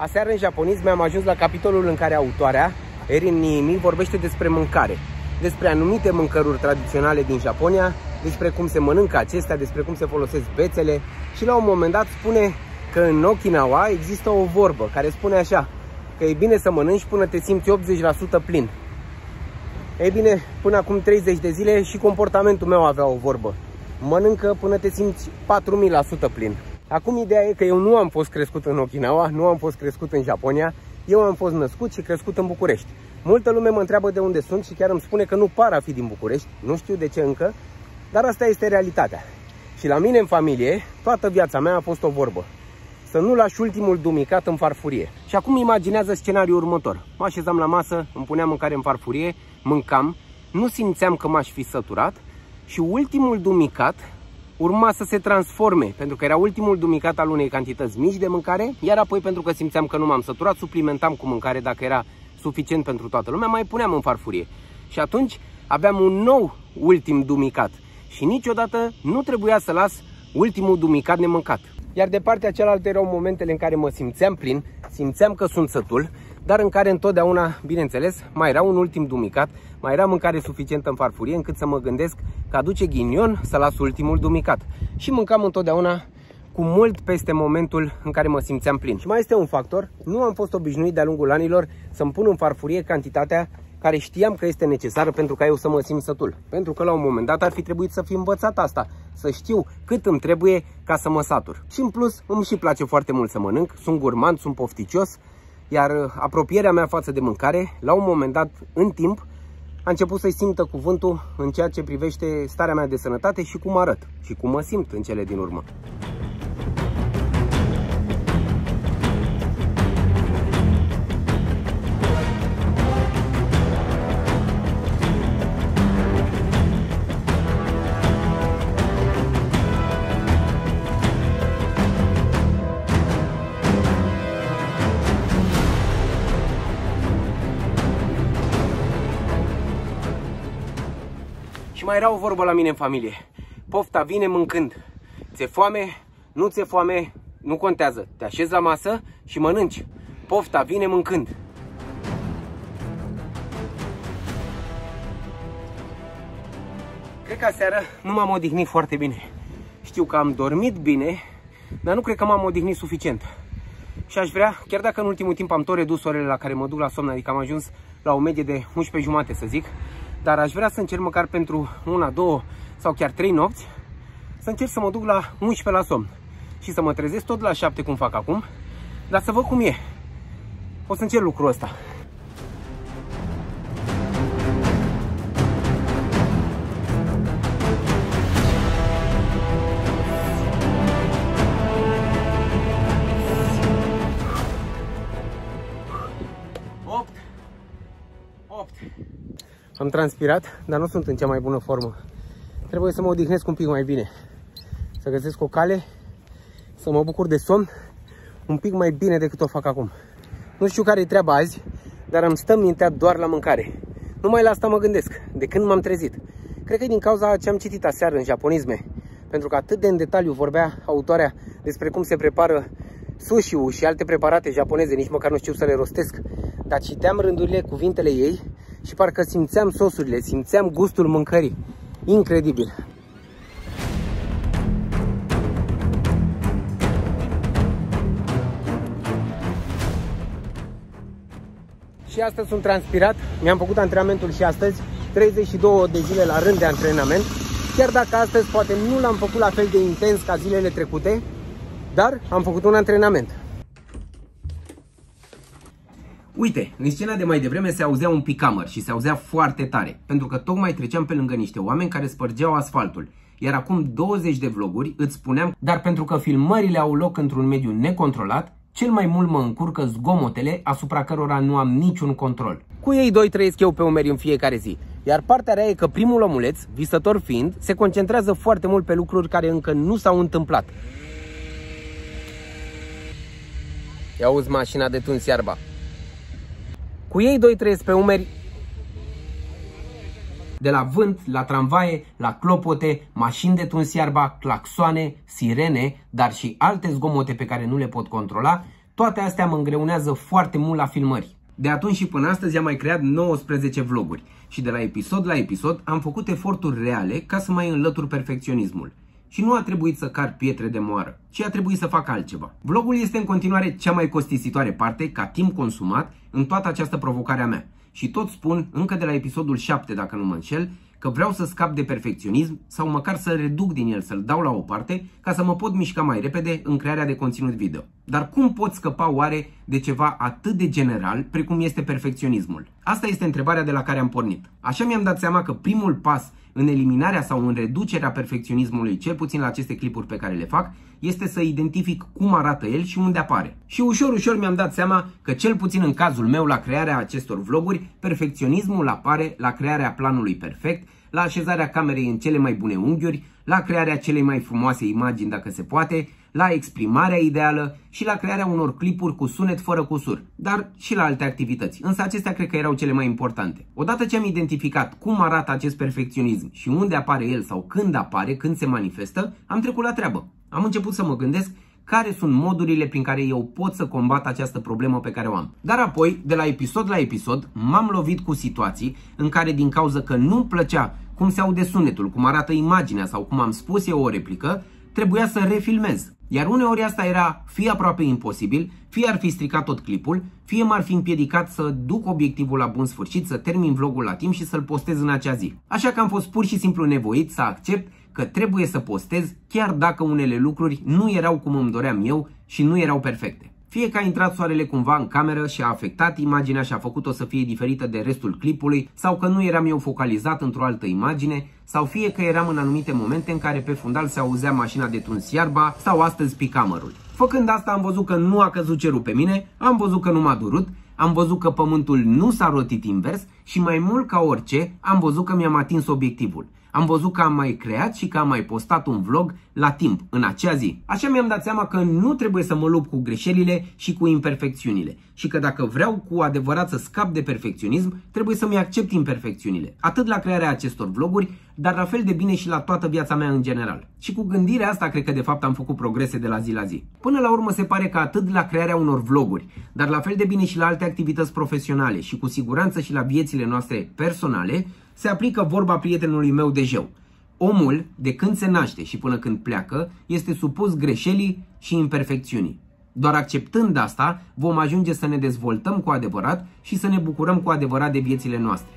Aseară în japonism am ajuns la capitolul în care autoarea, Erin Niimi, vorbește despre mâncare, despre anumite mâncăruri tradiționale din Japonia, despre cum se mănâncă acestea, despre cum se folosesc bețele și la un moment dat spune că în Okinawa există o vorbă care spune așa, că e bine să mănânci până te simți 80% plin. Ei bine, până acum 30 de zile și comportamentul meu avea o vorbă. Mănâncă până te simți 4000% plin. Acum ideea e că eu nu am fost crescut în Okinawa, nu am fost crescut în Japonia, eu am fost născut și crescut în București. Multă lume mă întreabă de unde sunt și chiar îmi spune că nu par a fi din București, nu știu de ce încă, dar asta este realitatea. Și la mine în familie, toată viața mea a fost o vorbă. Să nu lași ultimul dumicat în farfurie. Și acum imaginează scenariul următor. Mă așezam la masă, îmi puneam mâncare în farfurie, mâncam, nu simțeam că m-aș fi săturat și ultimul dumicat urma să se transforme, pentru că era ultimul dumicat al unei cantități mici de mâncare, iar apoi pentru că simțeam că nu m-am săturat, suplimentam cu mâncare dacă era suficient pentru toată lumea, mai puneam în farfurie. Și atunci aveam un nou ultim dumicat și niciodată nu trebuia să las ultimul dumicat nemâncat. Iar de partea cealaltă erau momentele în care mă simțeam plin, simțeam că sunt sătul, dar în care întotdeauna, bineînțeles, mai era un ultim dumicat, mai era mâncare suficientă în farfurie încât să mă gândesc că aduce ghinion să las ultimul dumicat. Și mâncam întotdeauna cu mult peste momentul în care mă simțeam plin. Și mai este un factor, nu am fost obișnuit de-a lungul anilor să-mi pun în farfurie cantitatea care știam că este necesară pentru ca eu să mă simt sătul. Pentru că la un moment dat ar fi trebuit să fi învățat asta, să știu cât îmi trebuie ca să mă satur. Și în plus îmi și place foarte mult să mănânc, sunt gurmand, sunt pofticios, iar apropierea mea față de mâncare, la un moment dat, în timp, a început să-i simtă cuvântul în ceea ce privește starea mea de sănătate și cum arăt și cum mă simt în cele din urmă. Mai era o vorbă la mine în familie. Pofta vine mâncând. Ți-e foame? Nu ți-e foame? Nu contează. Te așezi la masă și mănânci. Pofta vine mâncând. Cred că aseară nu m-am odihnit foarte bine. Știu că am dormit bine, dar nu cred că m-am odihnit suficient. Și aș vrea, chiar dacă în ultimul timp am tot redus orele la care mă duc la somn, adică am ajuns la o medie de 11 jumate să zic, dar aș vrea să încerc măcar pentru una, două sau chiar trei nopți să încerc să mă duc la 11 la somn și să mă trezesc tot la 7 cum fac acum, dar să văd cum e. O să încerc lucrul ăsta. Am transpirat, dar nu sunt în cea mai bună formă. Trebuie să mă odihnesc un pic mai bine. Să găsesc o cale, să mă bucur de somn un pic mai bine decât o fac acum. Nu știu care e treaba azi, dar îmi stă mintea doar la mâncare. Numai la asta mă gândesc, de când m-am trezit. Cred că e din cauza ce am citit aseară în japonisme. Pentru că atât de în detaliu vorbea autoarea despre cum se prepară sushi și alte preparate japoneze, nici măcar nu știu să le rostesc. Dar citeam rândurile, cuvintele ei și parcă simțeam sosurile, simțeam gustul mâncării. Incredibil! Și astăzi sunt transpirat, mi-am făcut antrenamentul și astăzi, 32 de zile la rând de antrenament, chiar dacă astăzi poate nu l-am făcut la fel de intens ca zilele trecute, dar am făcut un antrenament. Uite, în scena de mai devreme se auzea un picamăr și se auzea foarte tare, pentru că tocmai treceam pe lângă niște oameni care spărgeau asfaltul. Iar acum 20 de vloguri îți spuneam, dar pentru că filmările au loc într-un mediu necontrolat, cel mai mult mă încurcă zgomotele asupra cărora nu am niciun control. Cu ei doi trăiesc eu pe umeri în fiecare zi. Iar partea rea e că primul omuleț, visător fiind, se concentrează foarte mult pe lucruri care încă nu s-au întâmplat. Ia auzi mașina de tuns iarba. Cu ei doi trăiesc pe umeri de la vânt, la tramvaie, la clopote, mașini de tuns iarba, claxoane, sirene, dar și alte zgomote pe care nu le pot controla, Toate astea mă îngreunează foarte mult la filmări. De atunci și până astăzi am mai creat 19 vloguri și de la episod la episod am făcut eforturi reale ca să mai înlătur perfecționismul. Și nu a trebuit să car pietre de moară, ci a trebuit să fac altceva. Vlogul este în continuare cea mai costisitoare parte, ca timp consumat, în toată această provocare a mea. Și tot spun, încă de la episodul 7, dacă nu mă înșel, că vreau să scap de perfecționism sau măcar să reduc din el, să-l dau la o parte, ca să mă pot mișca mai repede în crearea de conținut video. Dar cum pot scăpa oare de ceva atât de general precum este perfecționismul? Asta este întrebarea de la care am pornit. Așa mi-am dat seama că primul pas în eliminarea sau în reducerea perfecționismului, cel puțin la aceste clipuri pe care le fac, este să identific cum arată el și unde apare. Și ușor, ușor mi-am dat seama că cel puțin în cazul meu la crearea acestor vloguri, perfecționismul apare la crearea planului perfect, la așezarea camerei în cele mai bune unghiuri, la crearea celei mai frumoase imagini dacă se poate, la exprimarea ideală și la crearea unor clipuri cu sunet fără cusur, dar și la alte activități. Însă acestea cred că erau cele mai importante. Odată ce am identificat cum arată acest perfecționism și unde apare el sau când apare, când se manifestă, am trecut la treabă. Am început să mă gândesc care sunt modurile prin care eu pot să combat această problemă pe care o am. Dar apoi, de la episod la episod, m-am lovit cu situații în care din cauza că nu-mi plăcea cum se aude sunetul, cum arată imaginea sau cum am spus eu o replică, trebuia să refilmez. Iar uneori asta era fie aproape imposibil, fie ar fi stricat tot clipul, fie m-ar fi împiedicat să duc obiectivul la bun sfârșit, să termin vlogul la timp și să-l postez în acea zi. Așa că am fost pur și simplu nevoit să accept că trebuie să postez chiar dacă unele lucruri nu erau cum îmi doream eu și nu erau perfecte. Fie că a intrat soarele cumva în cameră și a afectat imaginea și a făcut-o să fie diferită de restul clipului, sau că nu eram eu focalizat într-o altă imagine, sau fie că eram în anumite momente în care pe fundal se auzea mașina de tuns iarba sau astăzi picamărul. Făcând asta am văzut că nu a căzut cerul pe mine, am văzut că nu m-a durut, am văzut că pământul nu s-a rotit invers și mai mult ca orice am văzut că mi-am atins obiectivul. Am văzut că am mai creat și că am mai postat un vlog la timp, în acea zi. Așa mi-am dat seama că nu trebuie să mă lupt cu greșelile și cu imperfecțiunile. Și că dacă vreau cu adevărat să scap de perfecționism, trebuie să-mi accept imperfecțiunile. Atât la crearea acestor vloguri, dar la fel de bine și la toată viața mea în general. Și cu gândirea asta cred că de fapt am făcut progrese de la zi la zi. Până la urmă se pare că atât la crearea unor vloguri, dar la fel de bine și la alte activități profesionale și cu siguranță și la viețile noastre personale, se aplică vorba prietenului meu de jeu. Omul, de când se naște și până când pleacă, este supus greșelii și imperfecțiunii. Doar acceptând asta, vom ajunge să ne dezvoltăm cu adevărat și să ne bucurăm cu adevărat de viețile noastre.